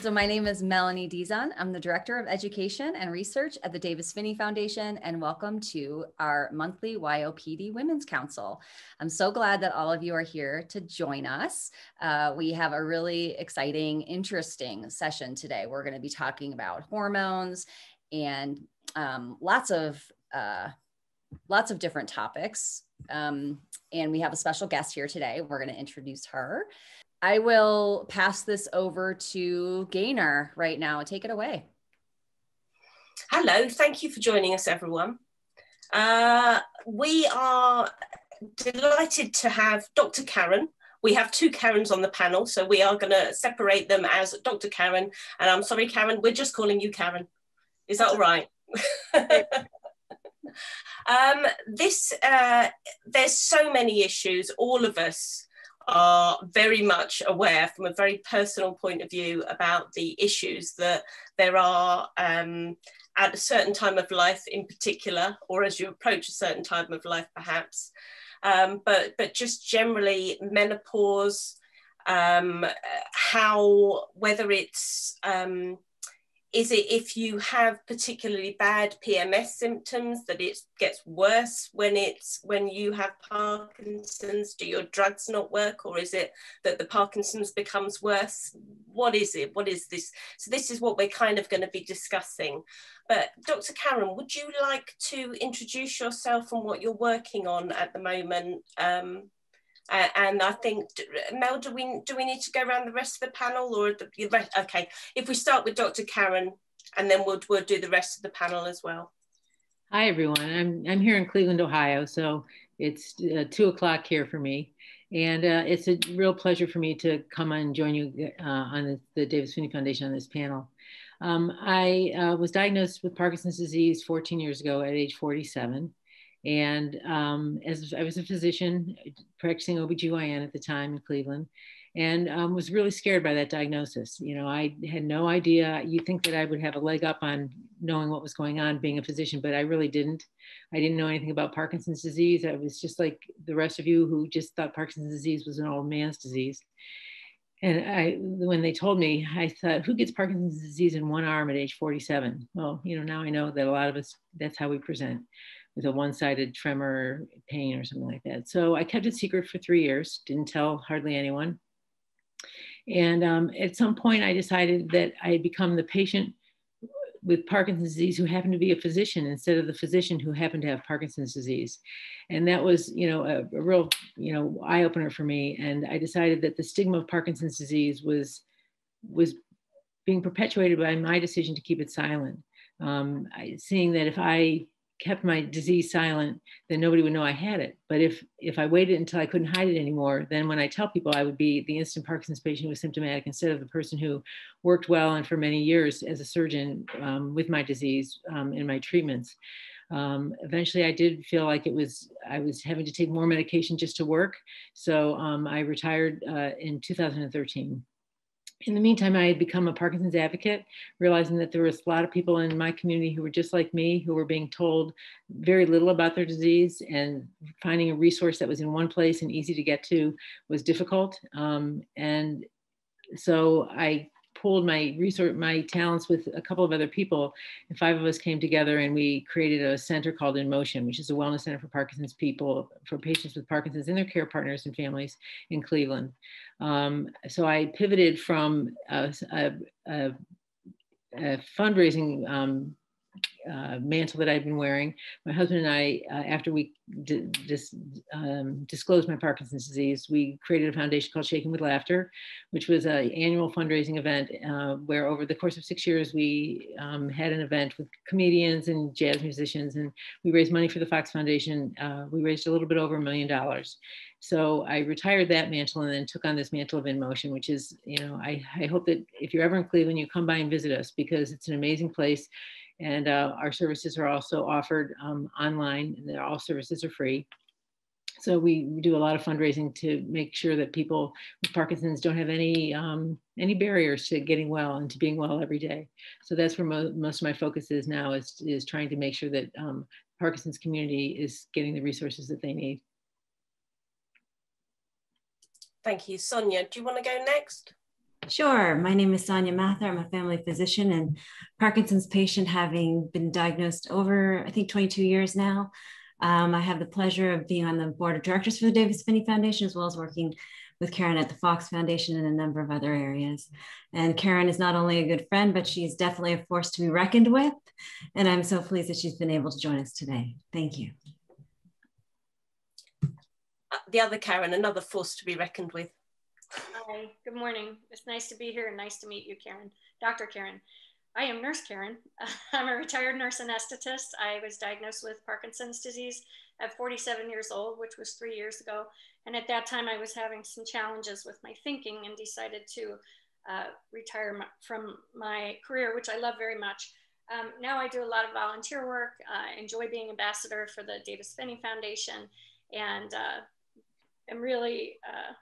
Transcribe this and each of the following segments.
So, my name is Melani Dizon. I'm the Director of Education and Research at the Davis Phinney Foundation, and welcome to our monthly YOPD Women's Council. I'm so glad that all of you are here to join us. Uh, we have a really exciting, interesting session today. We're going to be talking about hormones and um, lots of uh, lots of different topics. Um, and we have a special guest here today. We're going to introduce her. I will pass this over to Gaynor right now. Take it away. Hello, thank you for joining us, everyone. Uh, we are delighted to have Dr. Karen. We have two Karens on the panel, so we are going to separate them as Dr. Karen. And I'm sorry, Karen, we're just calling you Karen. Is that all right? um, this, uh, there's so many issues, all of us are very much aware from a very personal point of view about the issues that there are um, at a certain time of life in particular, or as you approach a certain time of life perhaps. Um, but, but just generally menopause, um, how, whether it's um, is it if you have particularly bad PMS symptoms that it gets worse when it's when you have Parkinson's? Do your drugs not work, or is it that the Parkinson's becomes worse? What is it? What is this? So this is what we're kind of going to be discussing. But Dr. Karen, would you like to introduce yourself and what you're working on at the moment? Um, uh, and I think Mel, do we do we need to go around the rest of the panel, or the rest? Okay, if we start with Dr. Karen, and then we'll we'll do the rest of the panel as well. Hi everyone, I'm I'm here in Cleveland, Ohio, so it's uh, two o'clock here for me, and uh, it's a real pleasure for me to come and join you uh, on the, the, Davis Phinney Foundation on this panel. Um, I uh, was diagnosed with Parkinson's disease 14 years ago at age 47. And um, as I was a physician practicing OBGYN at the time in Cleveland, and um, was really scared by that diagnosis. You know, I had no idea. You think that I would have a leg up on knowing what was going on being a physician, but I really didn't. I didn't know anything about Parkinson's disease. I was just like the rest of you who just thought Parkinson's disease was an old man's disease. And I, when they told me, I thought, who gets Parkinson's disease in one arm at age 47? Well, you know, now I know that a lot of us, that's how we present with a one-sided tremor pain or something like that. So I kept it secret for three years, didn't tell hardly anyone. And um, at some point I decided that I had become the patient with Parkinson's disease who happened to be a physician instead of the physician who happened to have Parkinson's disease. And that was, you know, a, a real, you know, eye opener for me. And I decided that the stigma of Parkinson's disease was, was being perpetuated by my decision to keep it silent. Um, I, seeing that if I kept my disease silent, then nobody would know I had it. But if if I waited until I couldn't hide it anymore, then when I tell people, I would be the instant Parkinson's patient who was symptomatic instead of the person who worked well and for many years as a surgeon um, with my disease um, in my treatments. Um, eventually, I did feel like it was I was having to take more medication just to work. So um, I retired uh, in 2013 in the meantime, I had become a Parkinson's advocate, realizing that there was a lot of people in my community who were just like me, who were being told very little about their disease, and finding a resource that was in one place and easy to get to was difficult. Um, and so I pooled my resource, my talents with a couple of other people, and five of us came together and we created a center called In Motion, which is a wellness center for Parkinson's people, for patients with Parkinson's and their care partners and families in Cleveland. Um, so I pivoted from a, a, a, a fundraising um, uh, mantle that I've been wearing. My husband and I, uh, after we dis um, disclosed my Parkinson's disease, we created a foundation called Shaking with Laughter, which was an annual fundraising event uh, where over the course of six years, we um, had an event with comedians and jazz musicians, and we raised money for the Fox Foundation. Uh, we raised a little bit over a million dollars. So I retired that mantle and then took on this mantle of In Motion, which is, you know, I, I hope that if you're ever in Cleveland, you come by and visit us because it's an amazing place and uh, our services are also offered um, online, and all services are free. So we, do a lot of fundraising to make sure that people with Parkinson's don't have any um, any barriers to getting well and to being well every day. So that's where mo most of my focus is now is, is trying to make sure that um, Parkinson's community is getting the resources that they need. Thank you. Soania, do you want to go next? Sure. My name is Soania Mathur. I'm a family physician and Parkinson's patient, having been diagnosed over, I think, 22 years now. Um, I have the pleasure of being on the board of directors for the Davis Phinney Foundation, as well as working with Karen at the Fox Foundation and a number of other areas. And Karen is not only a good friend, but she's definitely a force to be reckoned with. And I'm so pleased that she's been able to join us today. Thank you. Uh, the other Karen, another force to be reckoned with. Hi, good morning. It's nice to be here and nice to meet you, Karen, Dr. Karen. I am Nurse Karen. I'm a retired nurse anesthetist. I was diagnosed with Parkinson's disease at 47 years old, which was three years ago. And at that time, I was having some challenges with my thinking and decided to uh, retire from my career, which I love very much. Um, now I do a lot of volunteer work. I enjoy being ambassador for the Davis Phinney Foundation and uh, am really uh,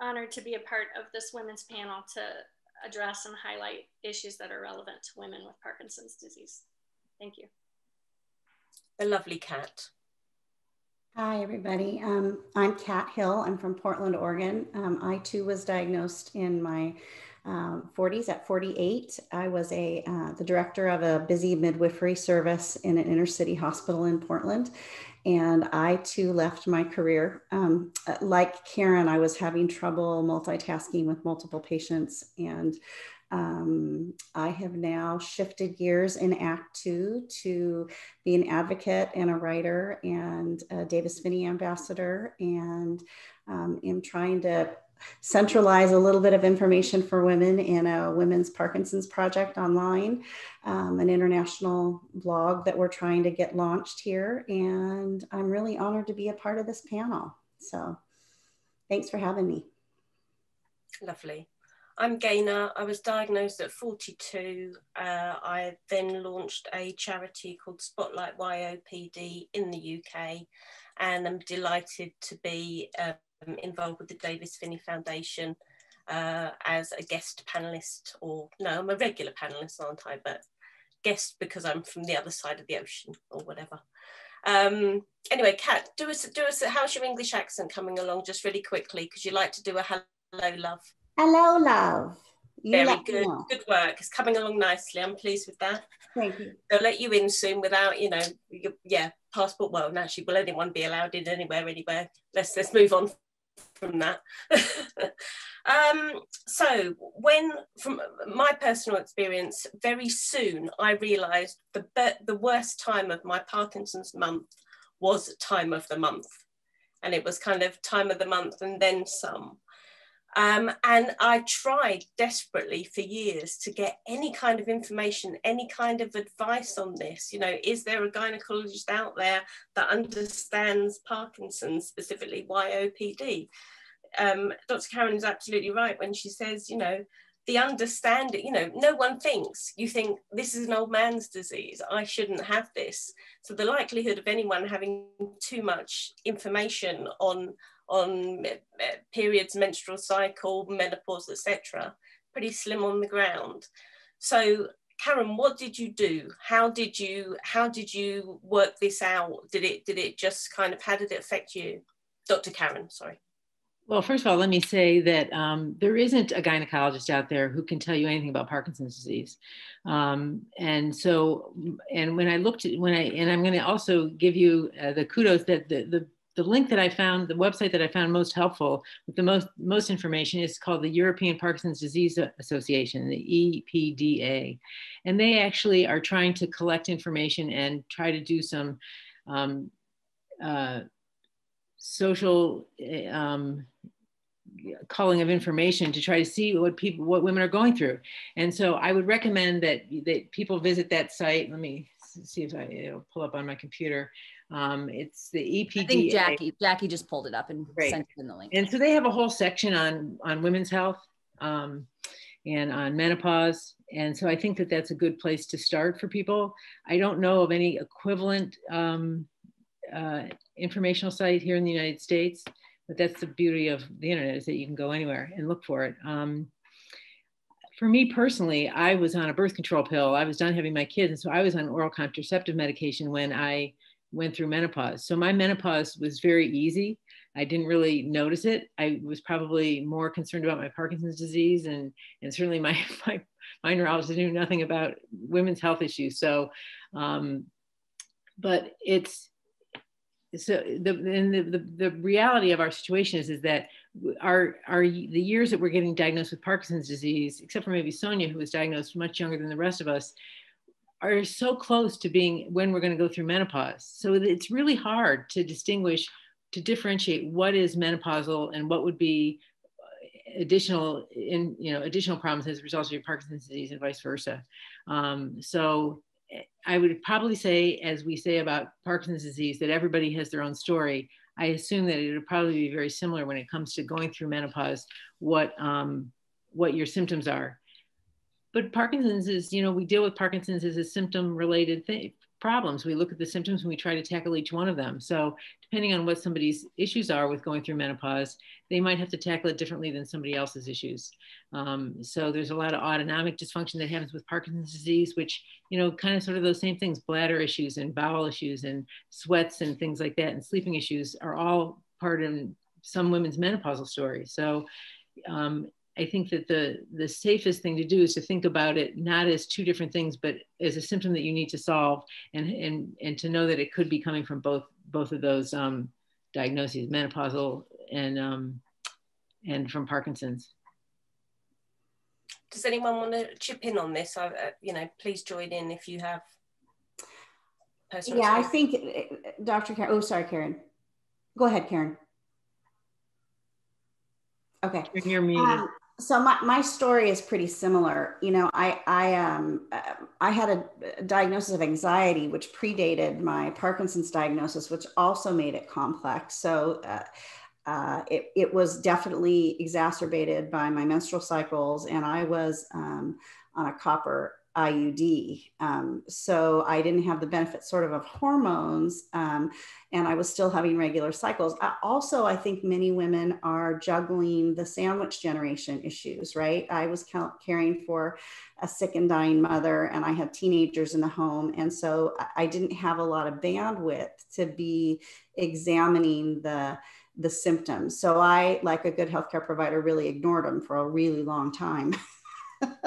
honored to be a part of this women's panel to address and highlight issues that are relevant to women with Parkinson's disease. Thank you. A lovely Kat. Hi, everybody. Um, I'm Kat Hill. I'm from Portland, Oregon. Um, I too was diagnosed in my um, 40s at 48. I was a uh, the director of a busy midwifery service in an inner city hospital in Portland, and I too left my career. Um, like Karen, I was having trouble multitasking with multiple patients, and um, I have now shifted gears in Act Two to be an advocate and a writer and a Davis Phinney ambassador, and um, am trying to centralize a little bit of information for women in a women's Parkinson's project online, um, an international blog that we're trying to get launched here. And I'm really honored to be a part of this panel. So thanks for having me. Lovely. I'm Gaynor. I was diagnosed at 42. Uh, I then launched a charity called Spotlight YOPD in the UK, and I'm delighted to be uh, involved with the Davis Phinney Foundation uh, as a guest panelist, or no, I'm a regular panelist, aren't I? But guest because I'm from the other side of the ocean or whatever. Um, anyway, Kat, do us, do us, how's your English accent coming along just really quickly? Because you like to do a hello, love. Hello, love. You Very good. Good work. It's coming along nicely. I'm pleased with that. Thank you. They'll let you in soon without, you know, yeah, passport. Well, naturally, will anyone be allowed in anywhere, anywhere? Let's let's move on from that. um, so when, from my personal experience, very soon I realised the the worst time of my Parkinson's month was time of the month, and it was kind of time of the month and then some. Um, and I tried desperately for years to get any kind of information, any kind of advice on this. You know, is there a gynecologist out there that understands Parkinson's, specifically YOPD? Um, Dr. Karen is absolutely right when she says, you know, the understanding, you know, no one thinks, you think this is an old man's disease, I shouldn't have this. So the likelihood of anyone having too much information on on periods, menstrual cycle, menopause, etc., pretty slim on the ground. So Karen, what did you do? How did you how did you work this out? Did it did it just kind of how did it affect you? Dr. Karen, sorry. Well, first of all, let me say that um, there isn't a gynecologist out there who can tell you anything about Parkinson's disease. Um, and so, and when I looked at, when I, and I'm going to also give you uh, the kudos that the, the the link that I found, the website that I found most helpful with the most, most information is called the European Parkinson's Disease Association, the EPDA. And they actually are trying to collect information and try to do some um, uh, social um, culling of information to try to see what people, what women are going through. And so I would recommend that, that people visit that site. Let me see if I, it'll pull up on my computer. Um, it's the EPD. I think Jackie, Jackie just pulled it up and Great. sent it in the link. And so they have a whole section on, on women's health um, and on menopause. And so I think that that's a good place to start for people. I don't know of any equivalent um, uh, informational site here in the United States, but that's the beauty of the internet is that you can go anywhere and look for it. Um, for me personally, I was on a birth control pill. I was done having my kids. And so I was on oral contraceptive medication when I went through menopause. So my menopause was very easy. I didn't really notice it. I was probably more concerned about my Parkinson's disease, and and certainly my my, my neurologist knew nothing about women's health issues. So, um, but it's so the and the, the, the reality of our situation is is that our our the years that we're getting diagnosed with Parkinson's disease, except for maybe Soania, who was diagnosed much younger than the rest of us, are so close to being when we're going to go through menopause. So it's really hard to distinguish, to differentiate what is menopausal and what would be uh, additional in you know additional problems as a result of your Parkinson's disease and vice versa. Um, so I would probably say, as we say about Parkinson's disease, that everybody has their own story. I assume that it would probably be very similar when it comes to going through menopause, what um, what your symptoms are. But Parkinson's is, you know, we deal with Parkinson's as a symptom related thing, problems. We look at the symptoms and we try to tackle each one of them. So, depending on what somebody's issues are with going through menopause, they might have to tackle it differently than somebody else's issues. Um, so, there's a lot of autonomic dysfunction that happens with Parkinson's disease, which, you know, kind of sort of those same things bladder issues and bowel issues and sweats and things like that, and sleeping issues are all part of some women's menopausal story. So, um, I think that the the safest thing to do is to think about it not as two different things, but as a symptom that you need to solve, and and and to know that it could be coming from both both of those um, diagnoses, menopausal and um, and from Parkinson's. Does anyone want to chip in on this? I, uh, you know, please join in if you have. Yeah, I think uh, Dr. Karen. Oh, sorry, Karen. Go ahead, Karen. Okay. You're muted. Um, so my, my story is pretty similar. You know i i um uh, i had a diagnosis of anxiety which predated my parkinson's diagnosis which also made it complex. So uh, uh, it, it was definitely exacerbated by my menstrual cycles and i was um, on a copper IUD. Um, so I didn't have the benefit sort of of hormones um, and I was still having regular cycles. I, also, I think many women are juggling the sandwich generation issues, right? I was caring for a sick and dying mother and I had teenagers in the home. And so I didn't have a lot of bandwidth to be examining the the symptoms. So I, like a good healthcare provider, really ignored them for a really long time.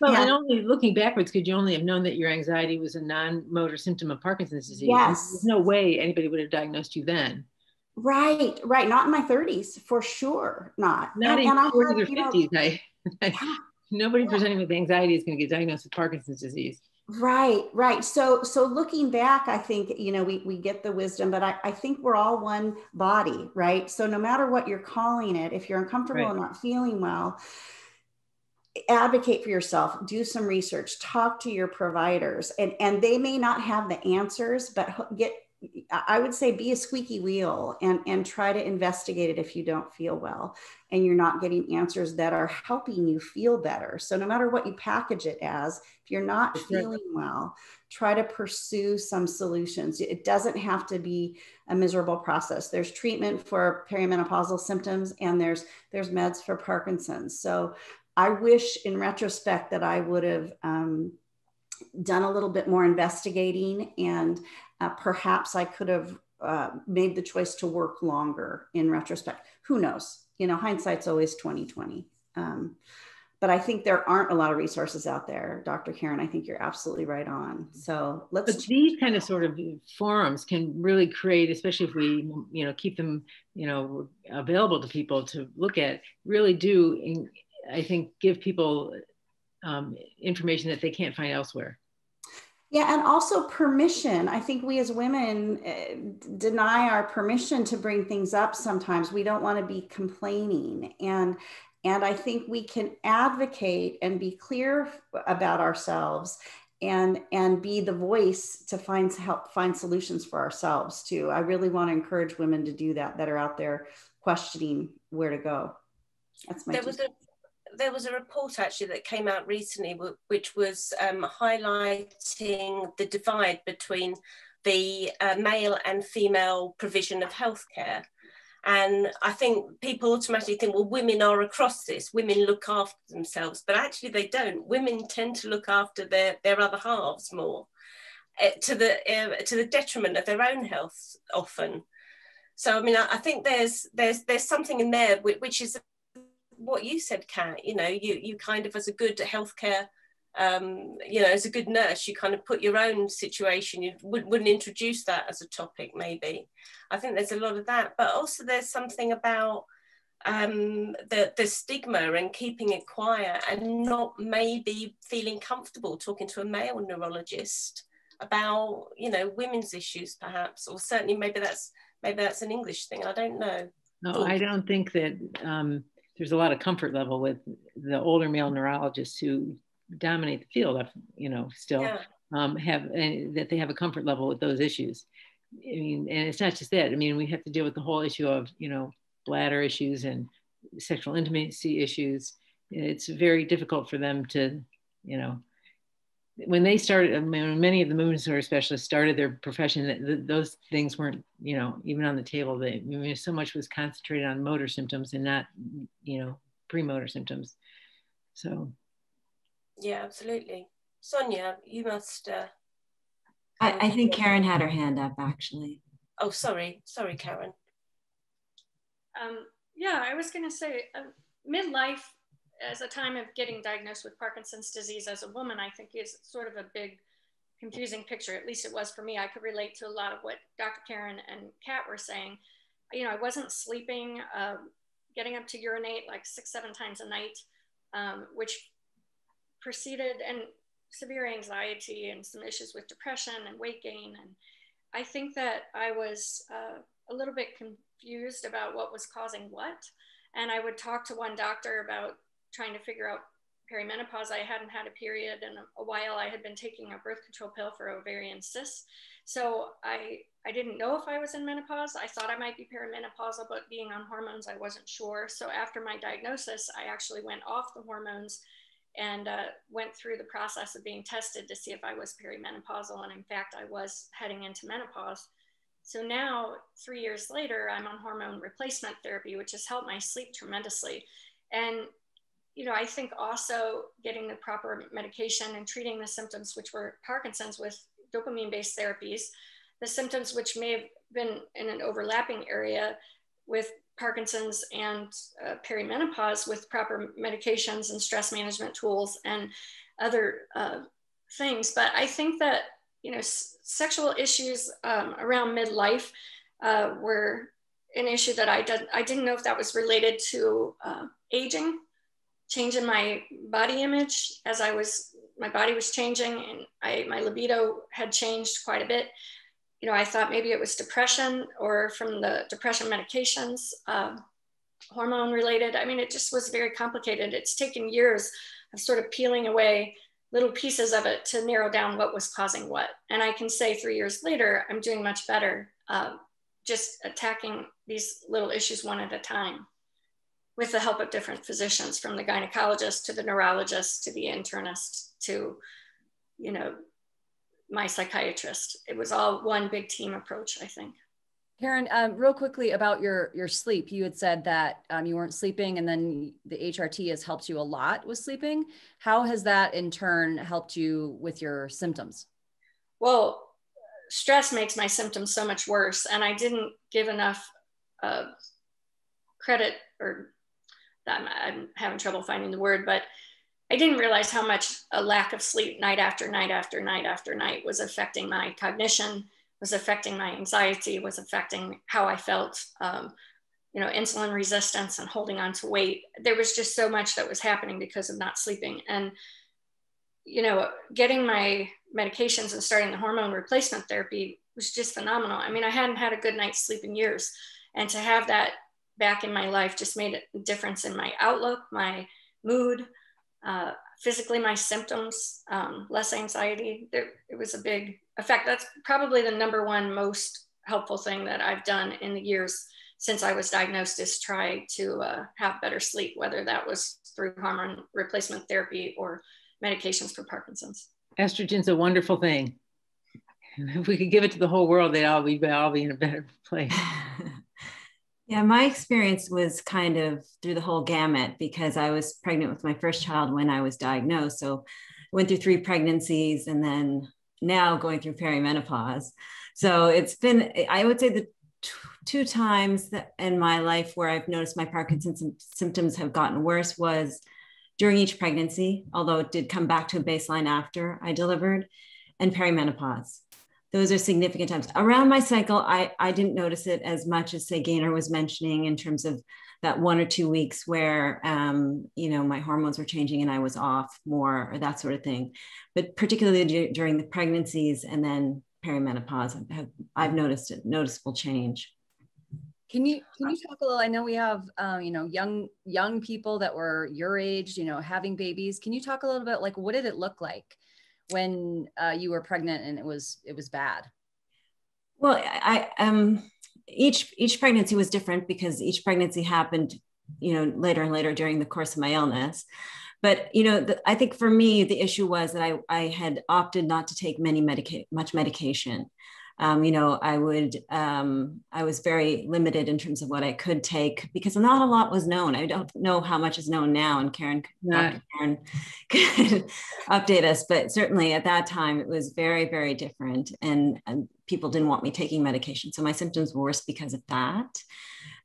well, yeah. and only looking backwards, could you only have known that your anxiety was a non-motor symptom of Parkinson's disease? Yes. There's no way anybody would have diagnosed you then. Right, right. Not in my 30s, for sure. Not. Not and, in and 40s or 50s. Know, I, I, nobody yeah. presenting with anxiety is going to get diagnosed with Parkinson's disease. Right, right. So, so looking back, I think you know we we get the wisdom, but I, I think we're all one body, right? So no matter what you're calling it, if you're uncomfortable right. and not feeling well, advocate for yourself do some research talk to your providers and and they may not have the answers but get i would say be a squeaky wheel and and try to investigate it if you don't feel well and you're not getting answers that are helping you feel better. So no matter what you package it as if you're not feeling well try to pursue some solutions. It doesn't have to be a miserable process. There's treatment for perimenopausal symptoms and there's there's meds for parkinson's. So I wish in retrospect that I would have um, done a little bit more investigating and uh, perhaps I could have uh, made the choice to work longer in retrospect. Who knows? You know, hindsight's always 2020. Um, but I think there aren't a lot of resources out there, Dr. Karen. I think you're absolutely right on. So let's. But these kind of sort of forums can really create, especially if we, you know, keep them, you know, available to people to look at. Really do I think, give people um, information that they can't find elsewhere. Yeah, and also permission. I think we as women uh, deny our permission to bring things up sometimes. We don't want to be complaining. And and I think we can advocate and be clear about ourselves and and be the voice to find help find solutions for ourselves too. I really want to encourage women to do that that are out there questioning where to go. That's my there was a there was a report actually that came out recently, which was um, highlighting the divide between the uh, male and female provision of healthcare. And I think people automatically think, well, women are across this. Women look after themselves, but actually they don't. Women tend to look after their, their other halves more, uh, to the uh, to the detriment of their own health often. So I mean, I, I think there's there's there's something in there which, which is what you said, Kat. You know, you you kind of as a good healthcare um, you know, as a good nurse, you kind of put your own situation, you would, wouldn't introduce that as a topic, maybe. I think there's a lot of that, but also there's something about um, the, the stigma and keeping it quiet and not maybe feeling comfortable talking to a male neurologist about, you know, women's issues perhaps, or certainly maybe that's, maybe that's an English thing, I don't know. No, I don't think that um, there's a lot of comfort level with the older male neurologists who dominate the field, of you know, still yeah. um, have and that they have a comfort level with those issues. I mean, and it's not just that. I mean, we have to deal with the whole issue of you know bladder issues and sexual intimacy issues. It's very difficult for them to, you know, when they started, I mean, many of the movement disorder specialists started their profession, those things weren't, you know, even on the table. They, I mean, so much was concentrated on motor symptoms and not, you know, premotor symptoms. So yeah, absolutely. Soania, you must. Uh, I, I think Karen had her hand up actually. Oh, sorry. Sorry, Karen. Um, yeah, I was going to say uh, midlife as a time of getting diagnosed with Parkinson's disease as a woman, I think is sort of a big confusing picture. At least it was for me. I could relate to a lot of what Dr. Karen and Kat were saying. You know, I wasn't sleeping, uh, getting up to urinate like six, seven times a night, um, which preceded and severe anxiety and some issues with depression and weight gain. And I think that I was uh, a little bit confused about what was causing what. And I would talk to one doctor about trying to figure out perimenopause. I hadn't had a period in a, while. I had been taking a birth control pill for ovarian cysts. So I, I didn't know if I was in menopause. I thought I might be perimenopausal, but being on hormones, I wasn't sure. So after my diagnosis, I actually went off the hormones and uh, went through the process of being tested to see if I was perimenopausal. And in fact, I was heading into menopause. So now, three years later, I'm on hormone replacement therapy, which has helped my sleep tremendously. And, you know, I think also getting the proper medication and treating the symptoms, which were Parkinson's with dopamine based therapies, the symptoms which may have been in an overlapping area with Parkinson's and uh, perimenopause with proper medications and stress management tools and other uh, things. But I think that, you know, s- sexual issues um, around midlife uh, were an issue that I, did, I didn't know if that was related to uh, aging, change in my body image as I was, my body was changing and I, my libido had changed quite a bit you know, I thought maybe it was depression or from the depression medications, um, hormone related. I mean, it just was very complicated. It's taken years of sort of peeling away little pieces of it to narrow down what was causing what. And I can say three years later, I'm doing much better, uh, just attacking these little issues one at a time with the help of different physicians from the gynecologist to the neurologist to the internist to, you know, my psychiatrist. It was all one big team approach, I think. Karen, um, real quickly about your your sleep. You had said that um, you weren't sleeping, and then the HRT has helped you a lot with sleeping. How has that in turn helped you with your symptoms? Well, stress makes my symptoms so much worse, and I didn't give enough uh, credit, or I'm, I'm having trouble finding the word, but I didn't realize how much a lack of sleep night after night after night after night was affecting my cognition, was affecting my anxiety, was affecting how I felt, um, you know, insulin resistance and holding on to weight. There was just so much that was happening because of not sleeping. And, you know, getting my medications and starting the hormone replacement therapy was just phenomenal. I mean, I hadn't had a good night's sleep in years. And to have that back in my life just made a difference in my outlook, my mood, uh, physically my symptoms, um, less anxiety. There, it was a big effect. That's probably the number one most helpful thing that I've done in the years since I was diagnosed is try to uh, have better sleep, whether that was through hormone replacement therapy or medications for Parkinson's. Estrogen's a wonderful thing. If we could give it to the whole world, they'd all be, all be in a better place. Yeah, my experience was kind of through the whole gamut because I was pregnant with my first child when I was diagnosed. So I went through three pregnancies and then now going through perimenopause. So it's been, I would say the two times that in my life where I've noticed my Parkinson's symptoms have gotten worse was during each pregnancy, although it did come back to a baseline after I delivered, and perimenopause. Those are significant times. Around my cycle, I, I didn't notice it as much as, say, Gaynor was mentioning in terms of that one or two weeks where, um, you know, my hormones were changing and I was off more or that sort of thing. But particularly d- during the pregnancies and then perimenopause, I've, I've noticed a noticeable change. Can you can you talk a little? I know we have um, you know young young people that were your age, you know, having babies. Can you talk a little bit like what did it look like when uh, you were pregnant and it was it was bad? Well, I um each each pregnancy was different because each pregnancy happened, you know, later and later during the course of my illness. But you know, the, I think for me the issue was that I I had opted not to take many medica- much medication um, you know, I would, um, I was very limited in terms of what I could take because not a lot was known. I don't know how much is known now, and Karen, Dr. Karen could update us, but certainly at that time it was very, very different, and, and people didn't want me taking medication. So my symptoms were worse because of that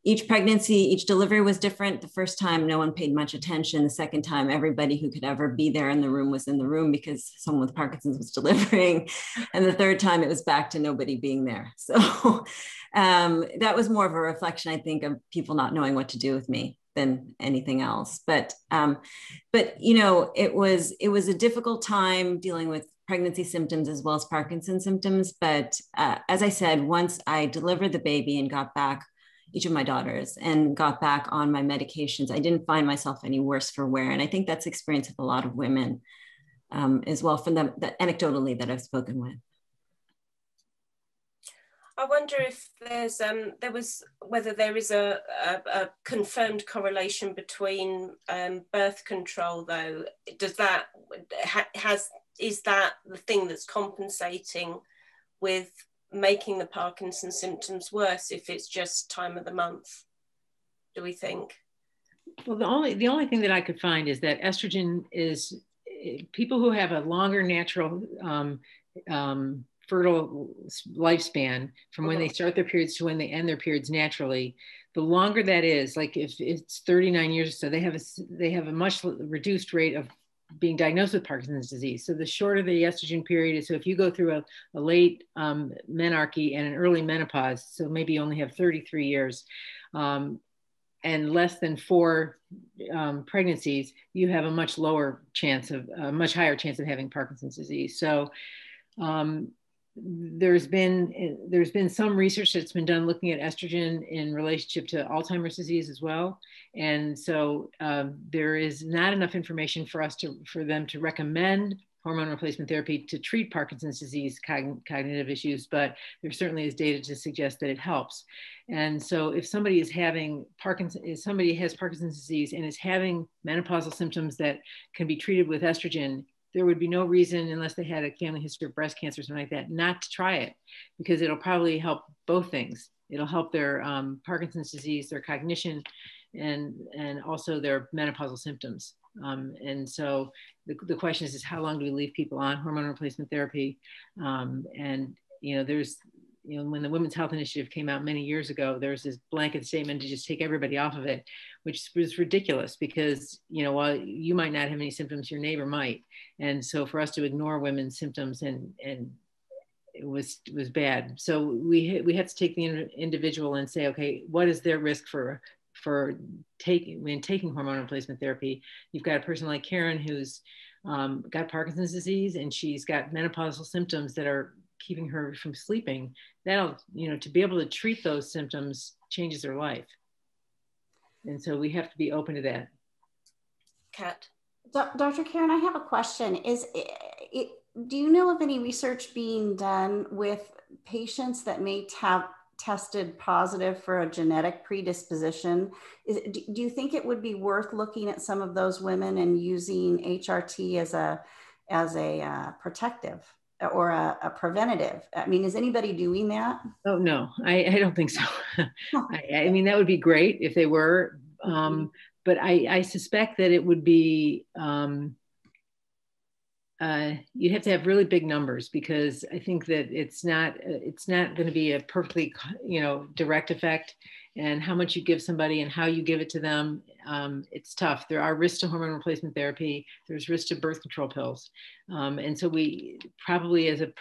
each pregnancy, each delivery was different. The first time, no one paid much attention. The second time, everybody who could ever be there in the room was in the room because someone with Parkinson's was delivering. And the third time, it was back to nobody being there. So um, that was more of a reflection, I think, of people not knowing what to do with me than anything else. But um, but you know, it was it was a difficult time dealing with pregnancy symptoms as well as Parkinson's symptoms. But uh, as I said, once I delivered the baby and got back each of my daughters and got back on my medications. I didn't find myself any worse for wear. And I think that's experience of a lot of women um, as well from the, that anecdotally that I've spoken with. I wonder if there's um, there was whether there is a, a, a confirmed correlation between um, birth control though. Does that ha, has is that the thing that's compensating with making the Parkinson symptoms worse if it's just time of the month? Do we think? Well, the only the only thing that I could find is that estrogen is people who have a longer natural um, um, fertile lifespan from when they start their periods to when they end their periods naturally the longer that is like if it's 39 years or so they have a they have a much reduced rate of being diagnosed with Parkinson's disease. So the shorter the estrogen period is, so if you go through a, a late um, menarche and an early menopause, so maybe you only have 33 years um, and less than four um, pregnancies, you have a much lower chance of, a much higher chance of having Parkinson's disease. So um, there's been there's been some research that's been done looking at estrogen in relationship to Alzheimer's disease as well, and so um, there is not enough information for us to for them to recommend hormone replacement therapy to treat Parkinson's disease cogn cognitive issues, but there certainly is data to suggest that it helps. And so if somebody is having Parkinson's, if somebody has Parkinson's disease and is having menopausal symptoms that can be treated with estrogen, there would be no reason, unless they had a family history of breast cancer or something like that, not to try it because it'll probably help both things. It'll help their um, Parkinson's disease, their cognition, and and also their menopausal symptoms. Um, and so the, the question is, is how long do we leave people on hormone replacement therapy? Um, and you know, there's you know, when the Women's Health Initiative came out many years ago, there was this blanket statement to just take everybody off of it, which was ridiculous because, you know, while you might not have any symptoms, your neighbor might. And so for us to ignore women's symptoms and, and it was, was bad. So we, we had to take the individual and say, okay, what is their risk for, for taking, when taking hormone replacement therapy? You've got a person like Karen who's um, got Parkinson's disease and she's got menopausal symptoms that are keeping her from sleeping that'll you know to be able to treat those symptoms changes her life. And so we have to be open to that. Kat? Dr karen i have a question. Is it, do you know of any research being done with patients that may have tested positive for a genetic predisposition? Is, do you think it would be worth looking at some of those women and using hrt as a as a uh, protective or a, a, preventative? I mean, is anybody doing that? Oh no, I, I don't think so. I, I, mean, that would be great if they were, um, but I, I, suspect that it would be um, uh, you'd have to have really big numbers because I think that it's not it's not going to be a perfectly you know direct effect, and how much you give somebody and how you give it to them, um, it's tough. There are risks to hormone replacement therapy. There's risks to birth control pills, um, and so we probably as a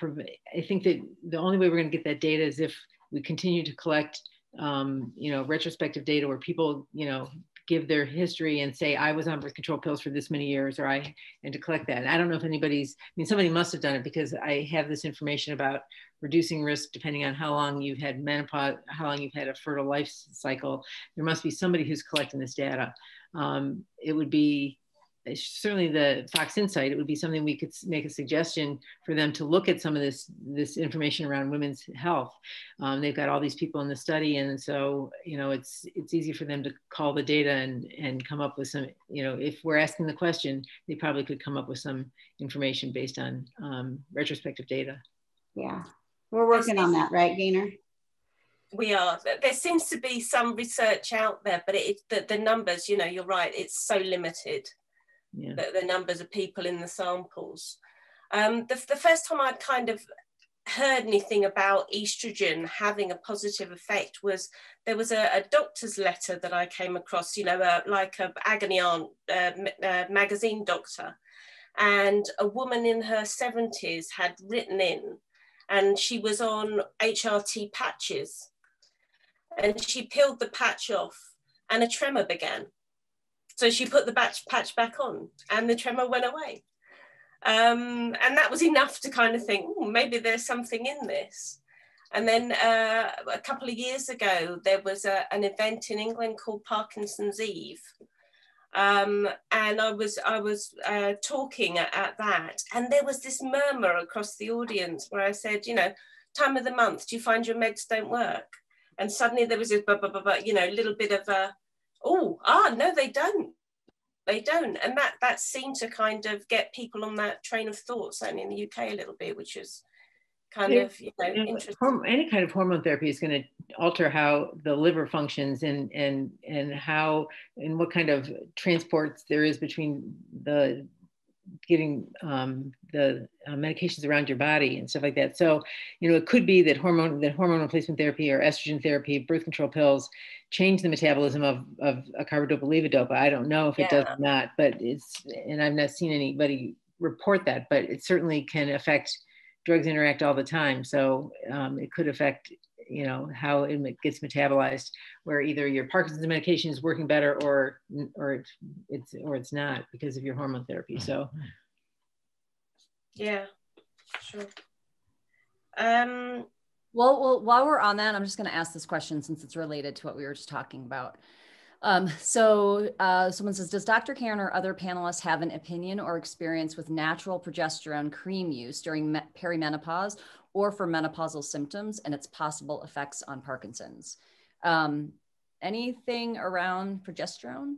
I think that the only way we're going to get that data is if we continue to collect um, you know retrospective data where people you know give their history and say I was on birth control pills for this many years, or I and to collect that. And I don't know if anybody's. I mean, somebody must have done it because I have this information about reducing risk depending on how long you've had menopause, how long you've had a fertile life cycle. There must be somebody who's collecting this data. Um, it would be certainly the Fox Insight, it would be something we could make a suggestion for them to look at some of this this information around women's health. Um, they've got all these people in the study, and so you know it's it's easy for them to call the data and and come up with some. You know, if we're asking the question, they probably could come up with some information based on um, retrospective data. Yeah, we're working on that, right, Gaynor? we are there seems to be some research out there but it the, the numbers you know you're right it's so limited yeah. the, the, numbers of people in the samples. Um, the, the first time I'd kind of heard anything about estrogen having a positive effect was there was a, a doctor's letter that I came across, you know, uh, like a agony aunt uh, uh, magazine doctor, and a woman in her 70s had written in, and she was on HRT patches, and she peeled the patch off, and a tremor began. So she put the patch, patch back on and the tremor went away. Um, and that was enough to kind of think, maybe there's something in this. And then uh, a couple of years ago, there was a, an event in England called Parkinson's Eve. Um, and I was I was uh, talking at, at, that, and there was this murmur across the audience where I said, you know, time of the month, do you find your meds don't work? And suddenly there was a you know little bit of a oh, ah, no, they don't. They don't. And that that seemed to kind of get people on that train of thought, certainly in the UK a little bit, which is kind of you know interesting. Any kind of hormone therapy is going to alter how the liver functions and and and how and what kind of transports there is between the getting um, the uh, medications around your body and stuff like that. So, you know, it could be that hormone that hormone replacement therapy or estrogen therapy, birth control pills, change the metabolism of of a carbidopa levodopa. I don't know if it yeah. does or not, but it's and I've not seen anybody report that, but it certainly can affect. Drugs interact all the time, so um, it could affect you know how it gets metabolized where either your parkinson's medication is working better or or it's or it's not because of your hormone therapy so yeah sure um well, well while we're on that i'm just going to ask this question since it's related to what we were just talking about um, so uh, someone says, does Dr. Karen or other panelists have an opinion or experience with natural progesterone cream use during perimenopause or for menopausal symptoms and its possible effects on Parkinson's. Um, anything around progesterone?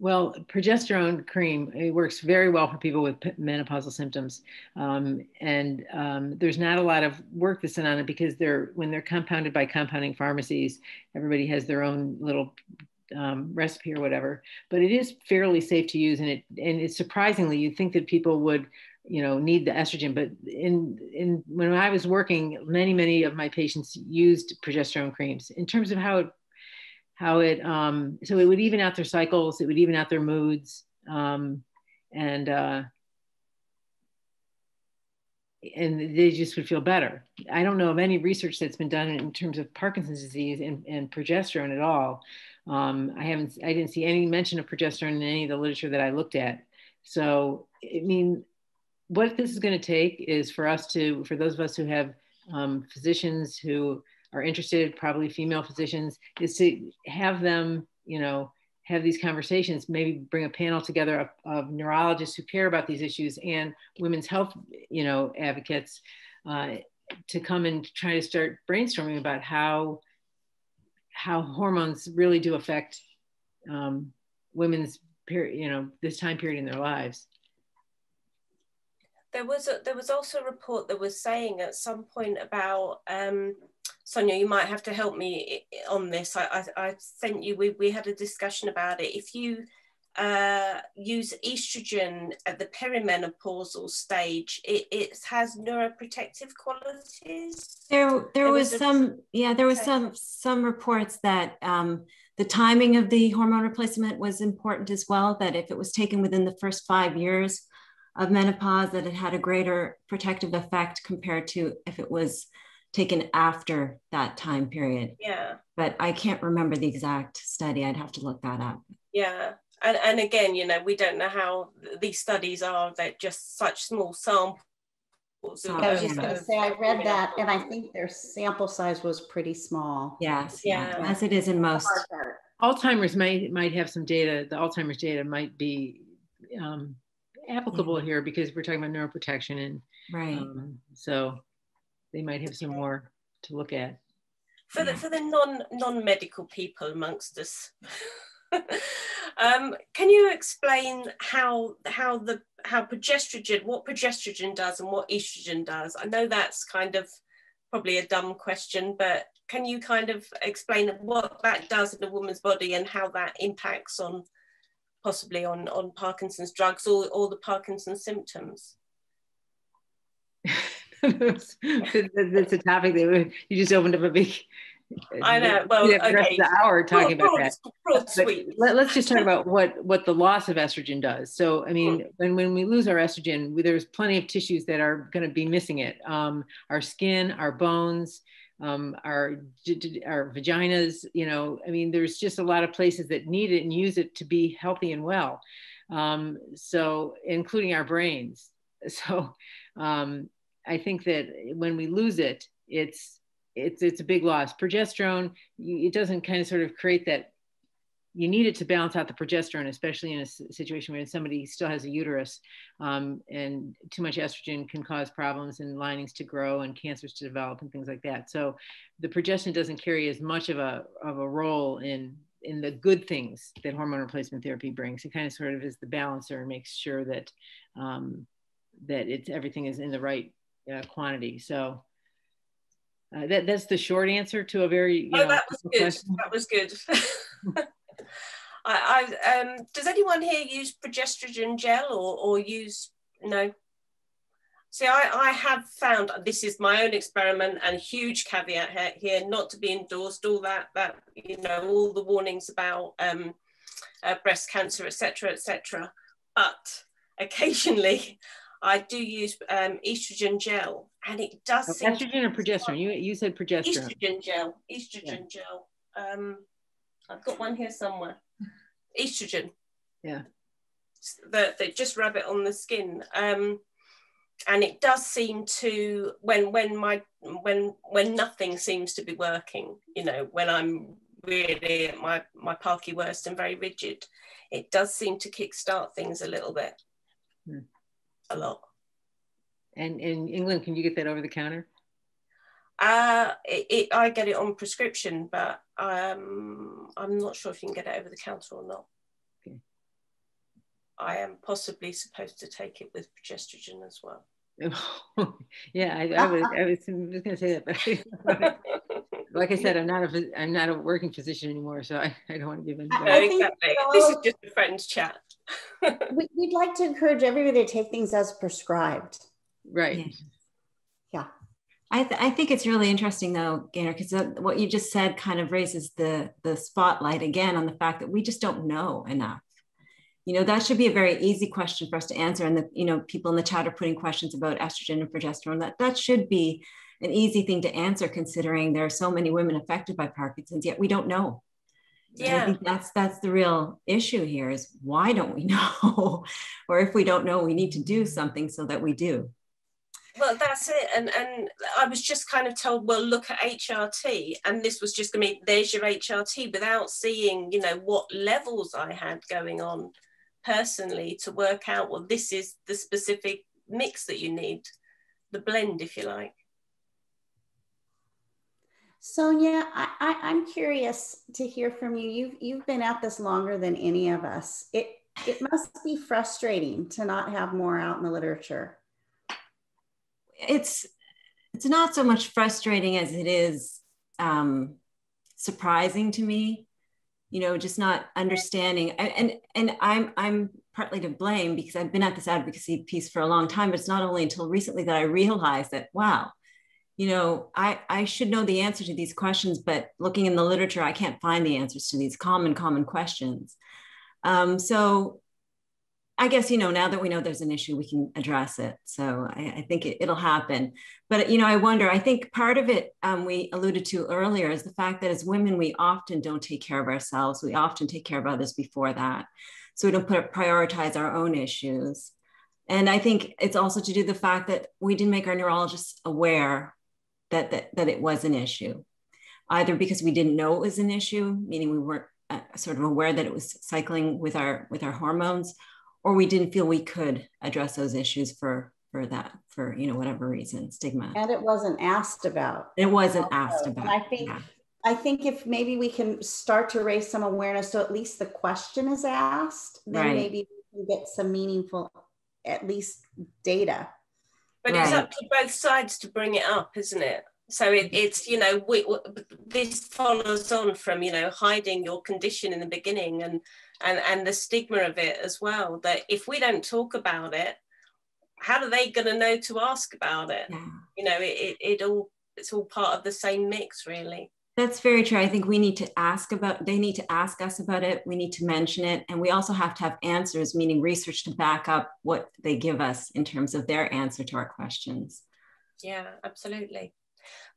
Well, progesterone cream it works very well for people with menopausal symptoms, um, and um, there's not a lot of work that's done on it because they're when they're compounded by compounding pharmacies. Everybody has their own little um, recipe or whatever, but it is fairly safe to use, and it and it's surprisingly you'd think that people would you know need the estrogen. But in in when i was working many many of my patients used progesterone creams. In terms of how it how it um so it would even out their cycles it would even out their moods um and uh and they just would feel better. I don't know of any research that's been done in terms of Parkinson's disease and, and progesterone at all. Um, I haven't, I didn't see any mention of progesterone in any of the literature that I looked at. So, I mean, what this is going to take is for us to, for those of us who have um, physicians who are interested, probably female physicians, is to have them, you know, have these conversations, maybe bring a panel together of, of neurologists who care about these issues and women's health, you know, advocates uh, to come and try to start brainstorming about how how hormones really do affect um, women's period, you know, this time period in their lives. There was a, there was also a report that was saying at some point about um, Soania, you might have to help me on this. I, I, I sent you. We, we had a discussion about it. If you uh, use estrogen at the perimenopausal stage, it, it has neuroprotective qualities. There, there was, was some, yeah, there was okay. some some reports that um, the timing of the hormone replacement was important as well. That if it was taken within the first five years of menopause, that it had a greater protective effect compared to if it was taken after that time period. Yeah. But I can't remember the exact study. I'd have to look that up. Yeah and, and again, you know, we don't know how these studies are. They're just such small samples. I was just going to say, I read that, and I think their sample size was pretty small. Yes, yeah, as it is in most. Alzheimer's might might have some data. The Alzheimer's data might be um, applicable yeah. here because we're talking about neuroprotection, and right. Um, so they might have some more to look at. For the for the non non medical people amongst us. um, can you explain how how the how progesterone what progesterone does and what estrogen does? I know that's kind of probably a dumb question, but can you kind of explain what that does in a woman's body and how that impacts on possibly on on Parkinson's drugs or, or the Parkinson's symptoms? that's, a topic that you just opened up a big I know. Well, we okay. the hour talking broad, about that. Broad, let, us just talk about what what the loss of estrogen does. So, I mean, when when we lose our estrogen, we, there's plenty of tissues that are going to be missing it. Um, our skin, our bones, um, our our vaginas. You know, I mean, there's just a lot of places that need it and use it to be healthy and well. Um, so, including our brains. So, um, I think that when we lose it, it's it's it's a big loss. Progesterone, it doesn't kind of sort of create that. You need it to balance out the progesterone, especially in a situation where somebody still has a uterus, um, and too much estrogen can cause problems and linings to grow and cancers to develop and things like that. So, the progesterone doesn't carry as much of a of a role in in the good things that hormone replacement therapy brings. It kind of sort of is the balancer and makes sure that um, that it's everything is in the right uh, quantity. So uh, that, that's the short answer to a very. oh, know, that was good. Question. That was good. I, I um, does anyone here use progesterone gel or, or use no? See, I, I have found this is my own experiment and huge caveat here, not to be endorsed. All that that you know, all the warnings about um, uh, breast cancer, etc., etc. But occasionally, I do use um, estrogen gel, and it does. Oh, estrogen or progesterone? You you said progesterone. Estrogen gel. Estrogen yeah. gel. Um, I've got one here somewhere. Estrogen. Yeah. That they just rub it on the skin. Um, and it does seem to when when my when when nothing seems to be working you know when i'm really at my my parky worst and very rigid it does seem to kickstart things a little bit hmm a lot. And in England, can you get that over the counter? Uh, it, it, I get it on prescription, but um, I'm not sure if you can get it over the counter or not. Okay. I am possibly supposed to take it with progesterone as well. yeah, I, I, was, I was, was going to say that, but like I said, I'm not a I'm not a working physician anymore, so I, I don't want to give in. No, exactly. This is just a friend's chat. We'd like to encourage everybody to take things as prescribed. Right. Yeah. yeah. I, th- I think it's really interesting though, Gaynor, because what you just said kind of raises the the spotlight again on the fact that we just don't know enough. You know, that should be a very easy question for us to answer. And the, you know, people in the chat are putting questions about estrogen and progesterone. That that should be an easy thing to answer considering there are so many women affected by Parkinson's, yet we don't know. Yeah. I think that's that's the real issue here is why don't we know? or if we don't know, we need to do something so that we do. Well, that's it. And and I was just kind of told, well, look at HRT. And this was just gonna be there's your HRT without seeing, you know, what levels I had going on personally to work out, well, this is the specific mix that you need, the blend, if you like. Soania, I, I, am curious to hear from you. You've you've been at this longer than any of us. It it must be frustrating to not have more out in the literature. It's it's not so much frustrating as it is um, surprising to me you know, just not understanding. And, and, and I'm, I'm partly to blame because I've been at this advocacy piece for a long time, but it's not only until recently that I realized that, wow, you know, I, I should know the answer to these questions, but looking in the literature, I can't find the answers to these common, common questions. Um, so I guess, you know, now that we know there's an issue, we can address it. So I, I think it, will happen. But, you know, I wonder, I think part of it um, we alluded to earlier is the fact that as women, we often don't take care of ourselves. We often take care of others before that. So we don't put, prioritize our own issues. And I think it's also to do the fact that we didn't make our neurologists aware that, that, that it was an issue, either because we didn't know it was an issue, meaning we weren't uh, sort of aware that it was cycling with our with our hormones or we didn't feel we could address those issues for for that for you know whatever reason stigma and it wasn't asked about it wasn't asked about and i think yeah. i think if maybe we can start to raise some awareness so at least the question is asked then right. maybe we can get some meaningful at least data but right. it's up to both sides to bring it up isn't it so it, it's you know we, this follows on from you know hiding your condition in the beginning and and and the stigma of it as well that if we don't talk about it how are they going to know to ask about it yeah. you know it, it, it all it's all part of the same mix really that's very true. I think we need to ask about, they need to ask us about it. We need to mention it. And we also have to have answers, meaning research to back up what they give us in terms of their answer to our questions. Yeah, absolutely.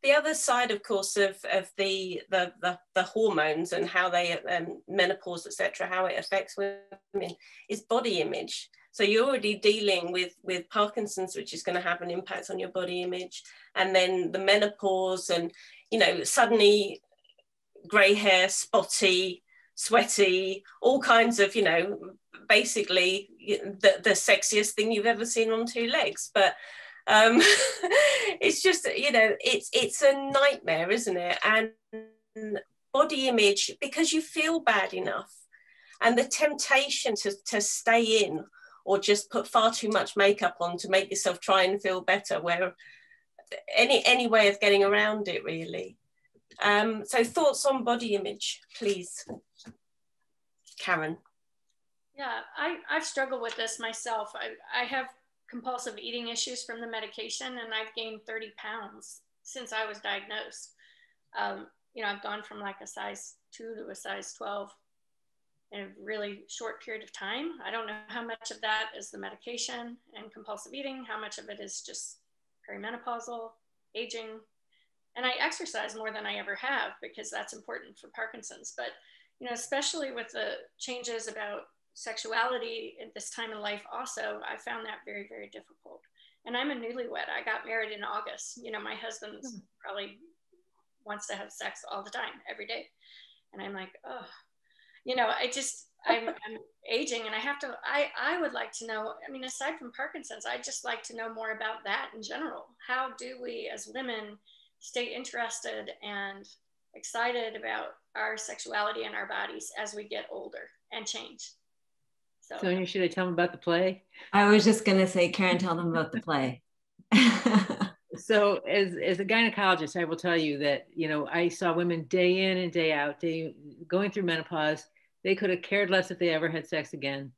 The other side, of course, of, of the, the, the, the hormones and how they, um, menopause, etc., how it affects women is body image. So you're already dealing with, with Parkinson's, which is going to have an impact on your body image. And then the menopause and, you know, suddenly gray hair, spotty, sweaty, all kinds of, you know, basically the, the sexiest thing you've ever seen on two legs. But um, it's just you know it's it's a nightmare isn't it and body image because you feel bad enough and the temptation to, to stay in or just put far too much makeup on to make yourself try and feel better where any any way of getting around it really um, so thoughts on body image please karen yeah i i've struggled with this myself i i have compulsive eating issues from the medication, and I've gained 30 pounds since I was diagnosed. Um, you know, I've gone from like a size two to a size 12 in a really short period of time. I don't know how much of that is the medication and compulsive eating, how much of it is just perimenopausal, aging. And I exercise more than I ever have because that's important for Parkinson's. But, you know, especially with the changes about sexuality at this time in life also i found that very very difficult and i'm a newlywed i got married in august you know my husband mm. probably wants to have sex all the time every day and i'm like oh you know i just I'm, I'm aging and i have to i i would like to know i mean aside from parkinson's i'd just like to know more about that in general how do we as women stay interested and excited about our sexuality and our bodies as we get older and change so Soania, should I tell them about the play? I was just gonna say, Karen, tell them about the play. so as, as a gynecologist, I will tell you that, you know, I saw women day in and day out, day, going through menopause. They could have cared less if they ever had sex again.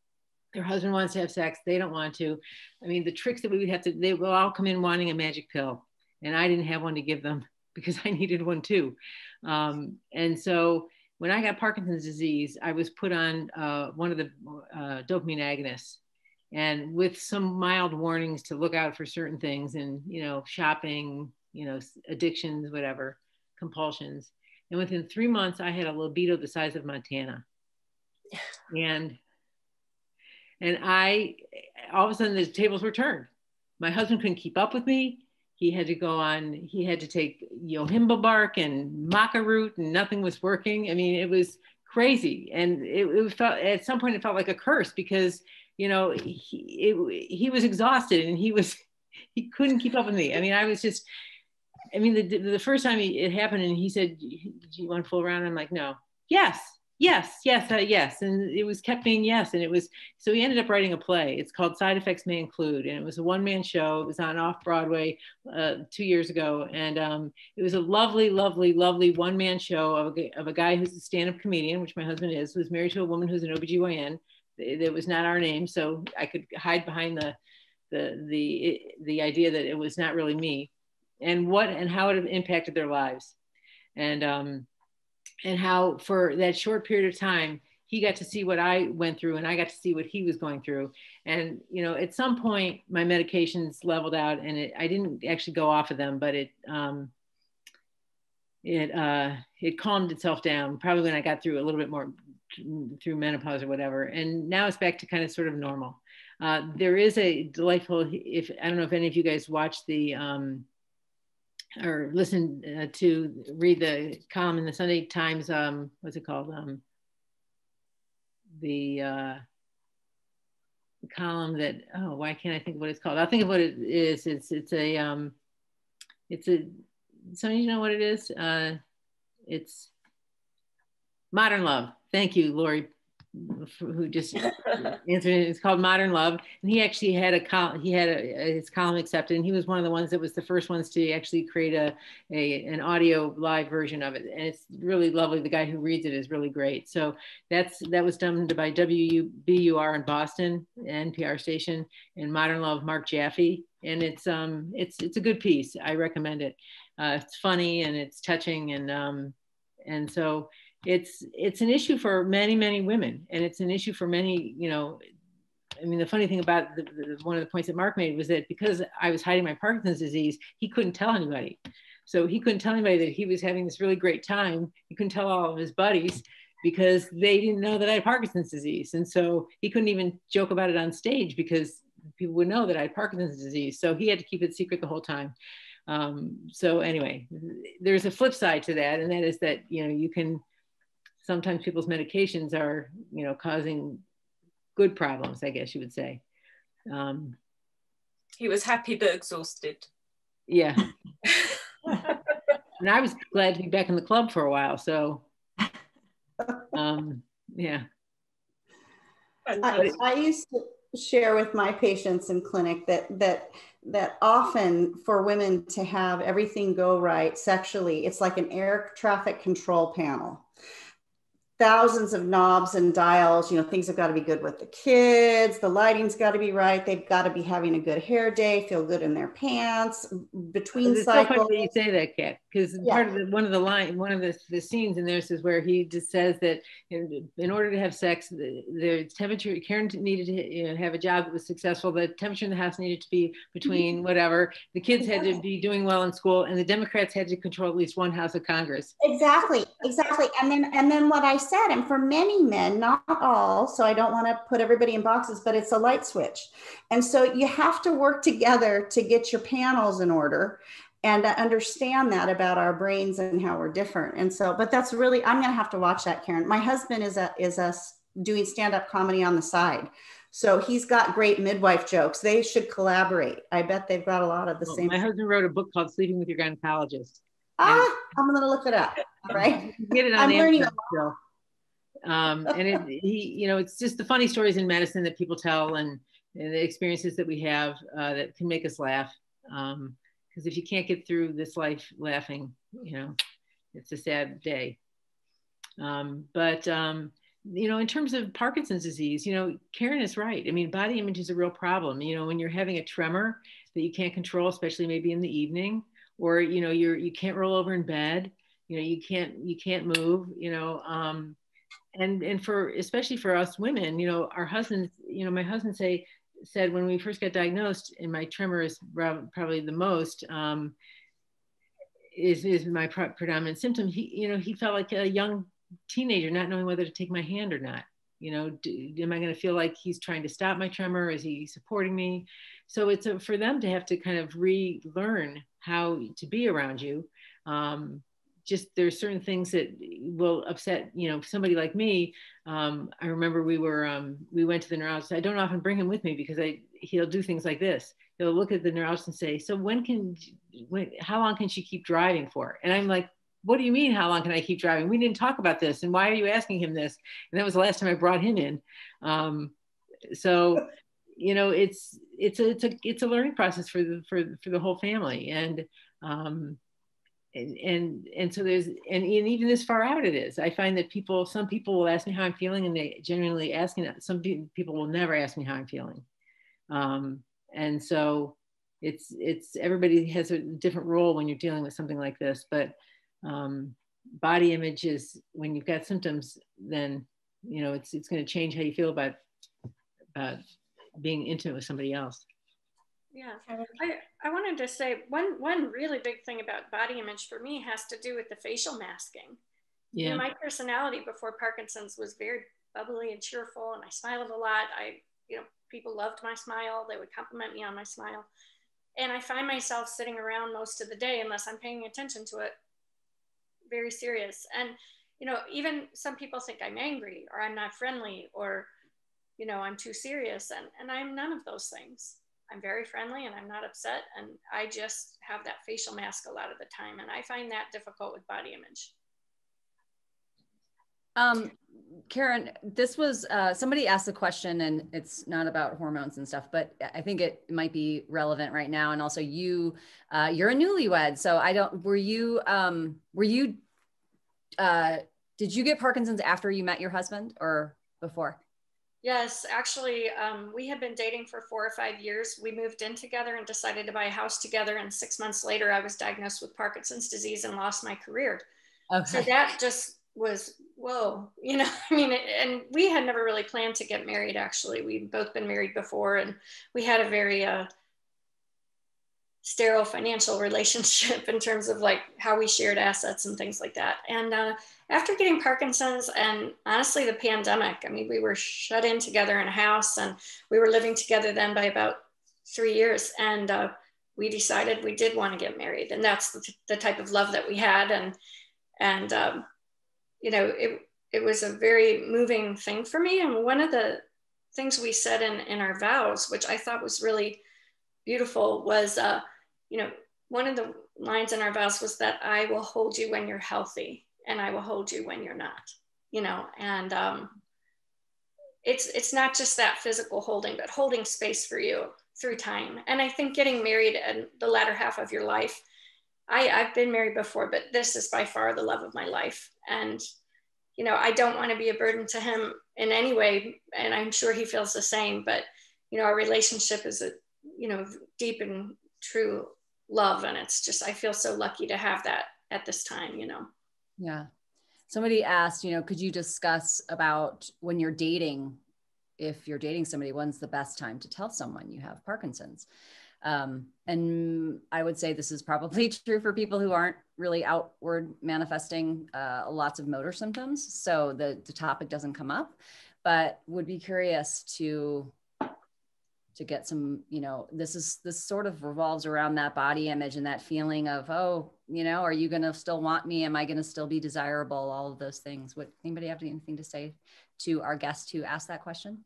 Their husband wants to have sex. They don't want to. I mean, the tricks that we would have to, they will all come in wanting a magic pill. And I didn't have one to give them because I needed one too. Um, and so when I got Parkinson's disease, I was put on uh, one of the uh, dopamine agonists, and with some mild warnings to look out for certain things, and you know, shopping, you know, addictions, whatever, compulsions. And within three months, I had a libido the size of Montana, and and I all of a sudden the tables were turned. My husband couldn't keep up with me. He had to go on he had to take yohimbe bark and maca root and nothing was working. I mean it was crazy. And it, it felt at some point it felt like a curse because you know he it, he was exhausted and he was he couldn't keep up with me. I mean i was just i mean the, the first time it happened and he said do you want to fool around? I'm like no. Yes Yes, yes, uh, yes. And it was kept being yes. And it was, so he ended up writing a play. It's called Side Effects May Include. And it was a one man show. It was on off Broadway uh, two years ago. And um, it was a lovely, lovely, lovely one man show of a, of a guy who's a stand up comedian, which my husband is, who's married to a woman who's an OBGYN. that was not our name. So I could hide behind the, the, the, the idea that it was not really me and what and how it impacted their lives. And, um, and how for that short period of time he got to see what I went through and I got to see what he was going through. And, you know, at some point my medications leveled out and it, I didn't actually go off of them, but it, um, it, uh, it calmed itself down probably when I got through a little bit more through menopause or whatever. And now it's back to kind of sort of normal. Uh, there is a delightful, if I don't know if any of you guys watched the, um, or listen uh, to read the column in the Sunday Times. Um, what's it called? Um, the, uh, column that oh, why can't I think of what it's called? I'll think of what it is. It's it's a um, it's a. Of you know what it is. Uh, it's Modern Love. Thank you, Lori who just answered it. It's called Modern Love, and he actually had a col- he had a, his column accepted, and he was one of the ones that was the first ones to actually create a, a an audio live version of it, and it's really lovely. The guy who reads it is really great. So that's that was done by WBUR in Boston, NPR station, and Modern Love, Mark Jaffe, and it's um it's it's a good piece. I recommend it. Uh, it's funny and it's touching, and um and so it's it's an issue for many many women and it's an issue for many you know i mean the funny thing about the, the, one of the points that mark made was that because i was hiding my parkinson's disease he couldn't tell anybody. So he couldn't tell anybody that he was having this really great time. He couldn't tell all of his buddies because they didn't know that i had parkinson's disease. And so he couldn't even joke about it on stage because people would know that i had parkinson's disease. So he had to keep it secret the whole time. Um, so anyway there's a flip side to that and that is that you know you can sometimes people's medications are, you know, causing good problems, I guess you would say. Um, he was happy but exhausted. Yeah. and I was glad to be back in the club for a while. So, um, yeah. I, I used to share with my patients in clinic that that that often for women to have everything go right sexually, it's like an air traffic control panel thousands of knobs and dials. You know, things have got to be good with the kids. The lighting's got to be right. They've got to be having a good hair day, feel good in their pants between it's cycles. So funny you say that, Kat, because yeah. part of the, one of the line, one of the, the scenes in this is where he just says that in, in order to have sex, the, the temperature. Karen needed to you know, have a job that was successful. The temperature in the house needed to be between whatever. The kids had to be doing well in school, and the Democrats had to control at least one house of Congress. Exactly, exactly. And then and then what I said, and for many men, not all, so I don't want to put everybody in boxes, but it's a light switch. And so you have to work together to get your panels in order and to understand that about our brains and how we're different. And so, but that's really, I'm going to have to watch that, Karen. My husband is a, is us doing stand-up comedy on the side. So he's got great midwife jokes. They should collaborate. I bet they've got a lot of the well, same. My husband wrote a book called Sleeping with Your Gynecologist. Ah, I'm going to look it up. All right. Get it on I'm learning still um, and it, he, you know, it's just the funny stories in medicine that people tell and, and the experiences that we have uh, that can make us laugh. Because um, if you can't get through this life laughing, you know, it's a sad day. Um, but um, you know, in terms of Parkinson's disease, you know, Karen is right. I mean, body image is a real problem. You know, when you're having a tremor that you can't control, especially maybe in the evening, or you know, you're you can't roll over in bed. You know, you can't you can't move. You know, um, and and for especially for us women you know our husbands you know my husband say said when we first got diagnosed and my tremor is probably the most um, is is my predominant symptom. He you know he felt like a young teenager not knowing whether to take my hand or not. You know do, am i going to feel like he's trying to stop my tremor? Is he supporting me? So it's a, for them to have to kind of relearn how to be around you um, just there's certain things that will upset you know somebody like me. Um, i remember we were um, we went to the neurologist. I don't often bring him with me because i he'll do things like this. He'll look at the neurologist and say so when can when how long can she keep driving for? And i'm like what do you mean how long can i keep driving? We didn't talk about this and why are you asking him this? And that was the last time i brought him in. Um, so you know it's it's a it's a it's a learning process for the for, for the whole family. And um, and, and and so there's and, and even this far out it is. I find that people some people will ask me how i'm feeling and they genuinely asking some people will never ask me how i'm feeling. Um, and so it's it's everybody has a different role when you're dealing with something like this but um, body image is when you've got symptoms then you know it's it's going to change how you feel about about being intimate with somebody else yeah, I, I wanted to say one one really big thing about body image for me has to do with the facial masking. Yeah. You know, my personality before Parkinson's was very bubbly and cheerful, and I smiled a lot. I, you know, people loved my smile. They would compliment me on my smile, and I find myself sitting around most of the day unless I'm paying attention to it. Very serious, and you know, even some people think I'm angry or I'm not friendly or, you know, I'm too serious, and and I'm none of those things I'm very friendly and I'm not upset. And I just have that facial mask a lot of the time. And I find that difficult with body image. Um, Karen, this was uh, somebody asked a question, and it's not about hormones and stuff, but I think it might be relevant right now. And also, you, uh, you're a newlywed, so I don't. Were you? Um, were you? Uh, did you get Parkinson's after you met your husband or before? Yes, actually, um, we had been dating for four or five years. We moved in together and decided to buy a house together. And six months later, I was diagnosed with Parkinson's disease and lost my career. Okay. So that just was whoa, you know. I mean, and we had never really planned to get married. Actually, we'd both been married before, and we had a very uh, sterile financial relationship in terms of like how we shared assets and things like that. And uh, after getting Parkinson's and honestly the pandemic, I mean, we were shut in together in a house and we were living together then by about three years. And uh, we decided we did want to get married. And that's the, the type of love that we had. And, and um, you know, it, it was a very moving thing for me. And one of the things we said in, in our vows, which I thought was really beautiful, was, uh, you know, one of the lines in our vows was that I will hold you when you're healthy and I will hold you when you're not, you know, and um, it's it's not just that physical holding, but holding space for you through time. And I think getting married in the latter half of your life, I, I've been married before, but this is by far the love of my life. And you know, I don't want to be a burden to him in any way, and I'm sure he feels the same. But you know, our relationship is a you know deep and true love, and it's just I feel so lucky to have that at this time. You know. Yeah. Somebody asked, you know, could you discuss about when you're dating, if you're dating somebody, when's the best time to tell someone you have Parkinson's? Um, and I would say this is probably true for people who aren't really outward manifesting uh, lots of motor symptoms. So the, the topic doesn't come up, but would be curious to to get some you know this is this sort of revolves around that body image and that feeling of oh you know are you going to still want me? Am i going to still be desirable? All of those things. Would anybody have anything to say to our guest who asked that question?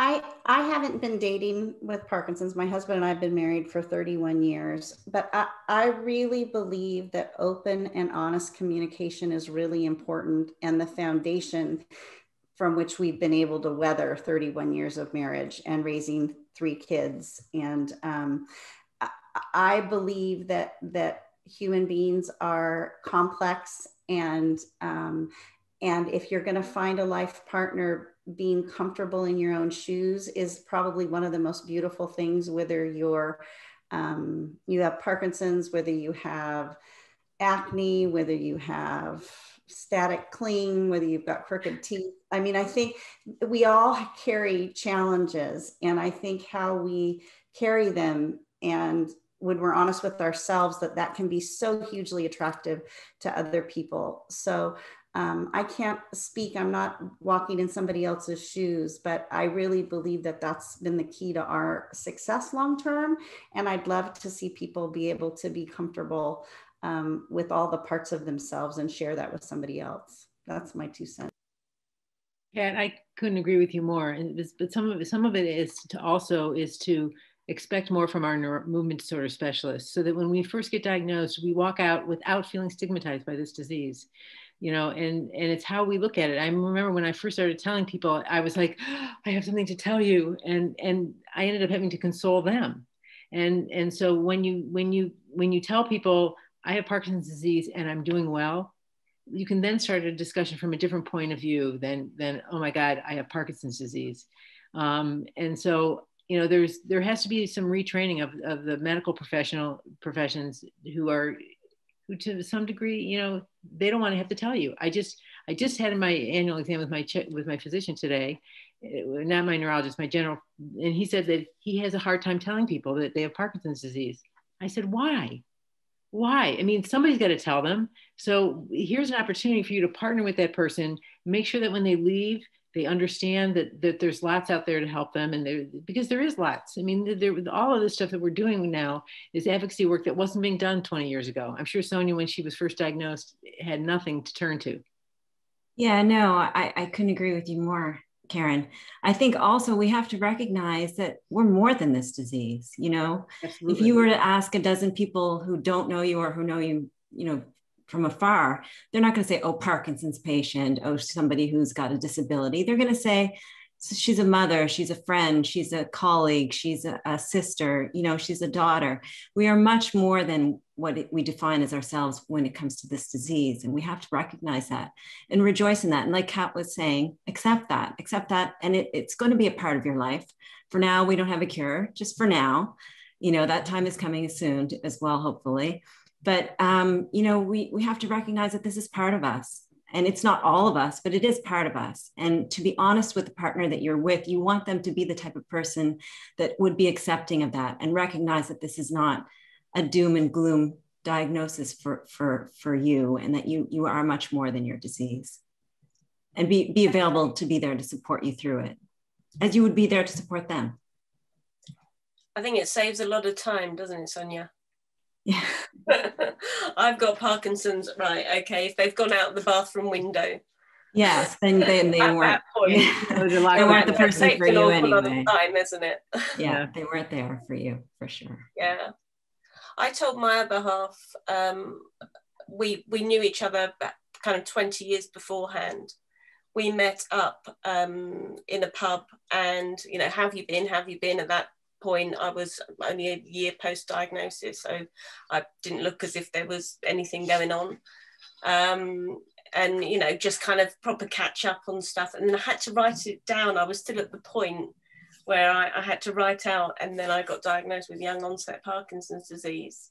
I, I haven't been dating with Parkinson's. My husband and I have been married for 31 years, but I, I really believe that open and honest communication is really important and the foundation from which we've been able to weather 31 years of marriage and raising three kids. And um, I believe that that human beings are complex and um, and if you're going to find a life partner being comfortable in your own shoes is probably one of the most beautiful things whether you're um, you have parkinson's whether you have acne whether you have static cling, whether you've got crooked teeth. I mean, I think we all carry challenges, and I think how we carry them and when we're honest with ourselves that that can be so hugely attractive to other people so um, i can't speak i'm not walking in somebody else's shoes but i really believe that that's been the key to our success long term and i'd love to see people be able to be comfortable um, with all the parts of themselves and share that with somebody else. That's my two cents. Yeah, I couldn't agree with you more. And but some of it, some of it is to also is to expect more from our neuro- movement disorder specialists so that when we first get diagnosed, we walk out without feeling stigmatized by this disease. You know, and and it's how we look at it. I remember when I first started telling people, I was like, oh, I have something to tell you, and and I ended up having to console them. And and so when you when you when you tell people I have Parkinson's disease and I'm doing well, you can then start a discussion from a different point of view than than oh my God, I have Parkinson's disease. Um, and so you know there's there has to be some retraining of, of the medical professional professions who are who to some degree you know they don't want to have to tell you. I just i just had my annual exam with my with my physician today. Eh, not my neurologist my general and he said that he has a hard time telling people that they have parkinson's disease. I said why why? I mean somebody's got to tell them. So here's an opportunity for you to partner with that person make sure that when they leave they understand that that there's lots out there to help them and there because there is lots. I mean there, with all of the stuff that we're doing now is advocacy work that wasn't being done 20 years ago. I'm sure soania when she was first diagnosed had nothing to turn to. Yeah no i, I couldn't agree with you more karen i think also we have to recognize that we're more than this disease you know Absolutely. if you were to ask a dozen people who don't know you or who know you you know from afar, they're not going to say, oh, Parkinson's patient, oh, somebody who's got a disability. They're going to say, she's a mother, she's a friend, she's a colleague, she's a, a sister, you know, she's a daughter. We are much more than what we define as ourselves when it comes to this disease. And we have to recognize that and rejoice in that. And like Kat was saying, accept that, accept that. And it, it's going to be a part of your life. For now, we don't have a cure, just for now. You know, that time is coming soon as well, hopefully but um, you know we we have to recognize that this is part of us and it's not all of us but it is part of us. And to be honest with the partner that you're with you want them to be the type of person that would be accepting of that and recognize that this is not a doom and gloom diagnosis for for for you and that you you are much more than your disease. And be be available to be there to support you through it as you would be there to support them. I think it saves a lot of time doesn't it soania yeah. I've got Parkinson's. Right. Okay. If they've gone out the bathroom window. Yes, then, then they weren't. Yeah. they weren't the person for you anyway. Time, isn't it? yeah, they weren't there for you for sure. Yeah. I told my other half um, we we knew each other kind of 20 years beforehand. We met up um, in a pub and, you know, have you been? Have you been? At that point I was only a year post diagnosis, so I didn't look as if there was anything going on. Um, and you know, just kind of proper catch up on stuff. And I had to write it down. I was still at the point where I, I had to write out, and then I got diagnosed with young onset Parkinson's disease.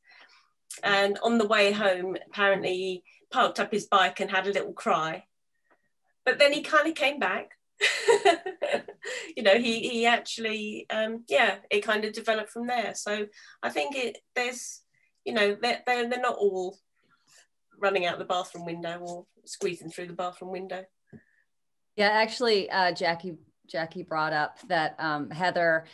And on the way home, apparently he parked up his bike and had a little cry. But then he kind of came back you know, he he actually, um, yeah, it kind of developed from there. So I think it there's, you know, they're they're, they're not all running out the bathroom window or squeezing through the bathroom window. Yeah, actually, uh, Jackie Jackie brought up that um, Heather.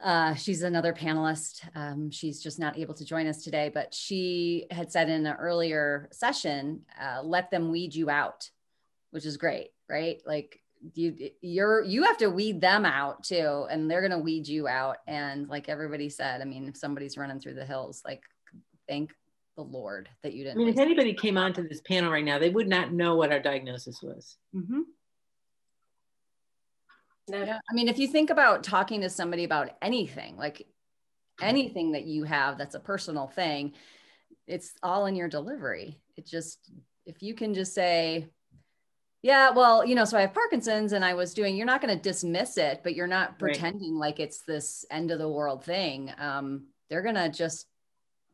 Uh, she's another panelist. Um, she's just not able to join us today, but she had said in an earlier session, uh, let them weed you out, which is great, right? Like you you're you have to weed them out too and they're going to weed you out and like everybody said i mean if somebody's running through the hills like thank the lord that you didn't i mean if anybody came onto this panel right now they would not know what our diagnosis was mm-hmm. no. yeah i mean if you think about talking to somebody about anything like anything that you have that's a personal thing it's all in your delivery it just if you can just say yeah, well, you know, so I have Parkinson's and I was doing, you're not going to dismiss it, but you're not pretending right. like it's this end of the world thing. Um, they're going to just,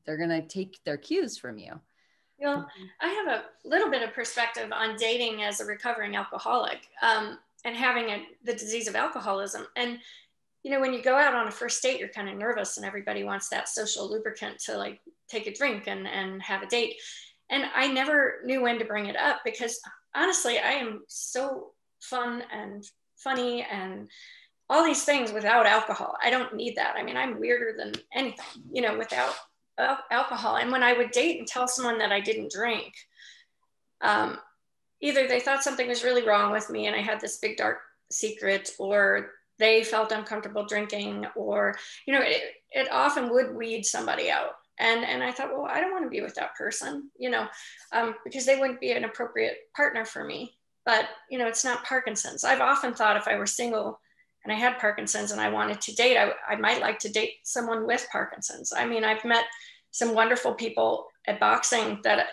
they're going to take their cues from you. Well, I have a little bit of perspective on dating as a recovering alcoholic um, and having a, the disease of alcoholism. And, you know, when you go out on a first date, you're kind of nervous and everybody wants that social lubricant to like take a drink and, and have a date. And I never knew when to bring it up because honestly, I am so fun and funny and all these things without alcohol. I don't need that. I mean, I'm weirder than anything, you know, without alcohol. And when I would date and tell someone that I didn't drink, um, either they thought something was really wrong with me and I had this big dark secret, or they felt uncomfortable drinking or you know it, it often would weed somebody out and and i thought well i don't want to be with that person you know um, because they wouldn't be an appropriate partner for me. But you know it's not parkinson's. I've often thought if i were single and i had parkinson's and i wanted to date i, I might like to date someone with parkinson's. I mean i've met some wonderful people at boxing that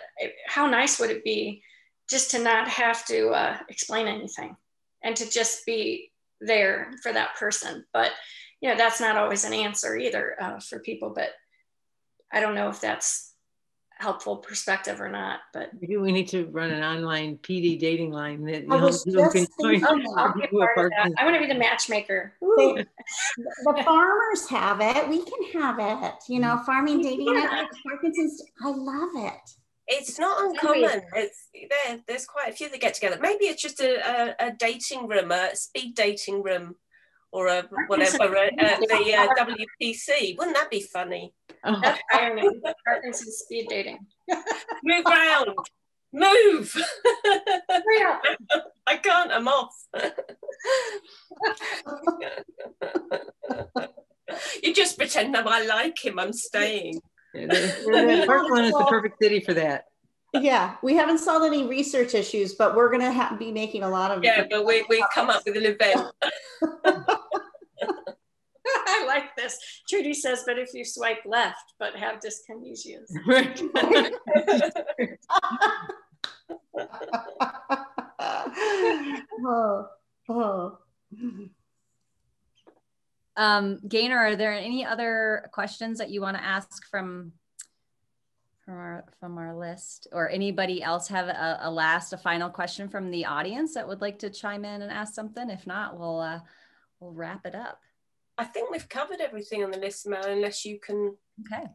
how nice would it be just to not have to uh, explain anything and to just be there for that person? But you know that's not always an answer either uh, for people but i don't know if that's helpful perspective or not but maybe we need to run an online pd dating line that I was you know, just thinking I'll. I'll be part of that. i want to be the matchmaker They- the farmers have it. We can have it. You know, farming dating Yeah. Parkinson's. I love it. It's not uncommon. It's there. There's quite a few that get together. Maybe it's just a, a, a dating room, a speed dating room, or a whatever, a, a, the uh, WPC. Wouldn't that be funny? Oh, that's irony parkinson's speed dating Move round, move. Hurry. I can't. I'm off. you just pretend that I like him. I'm staying. yeah, Parkland is the perfect city for that. Yeah, we haven't solved any research issues, but we're going to ha- be making a lot of. Yeah, but we we've come up with an event. I like this. Trudy says, but if you swipe left, but have dyskinesias. Right. oh, oh. Um, Gaynor, are there any other questions that you want to ask from from our from our list, or anybody else have a, a last, a final question from the audience that would like to chime in and ask something? If not, we'll uh, we'll wrap it up. I think we've covered everything on the list, Mel, unless you can. Okay.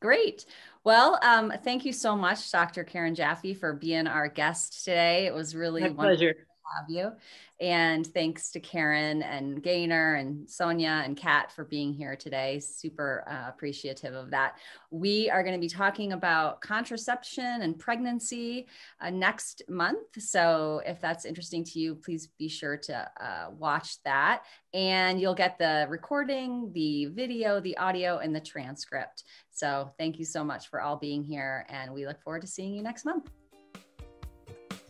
Great. Well, um, thank you so much, Dr. Karen Jaffe, for being our guest today. It was really My wonderful pleasure. Have you. And thanks to Karen and Gaynor and Soania and Kat for being here today. Super uh, appreciative of that. We are going to be talking about contraception and pregnancy uh, next month. So if that's interesting to you, please be sure to uh, watch that. And you'll get the recording, the video, the audio, and the transcript. So thank you so much for all being here. And we look forward to seeing you next month.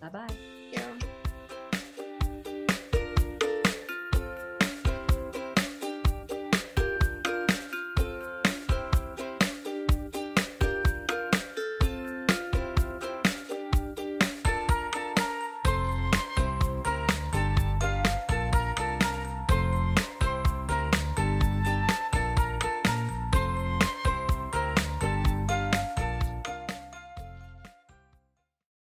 Bye bye.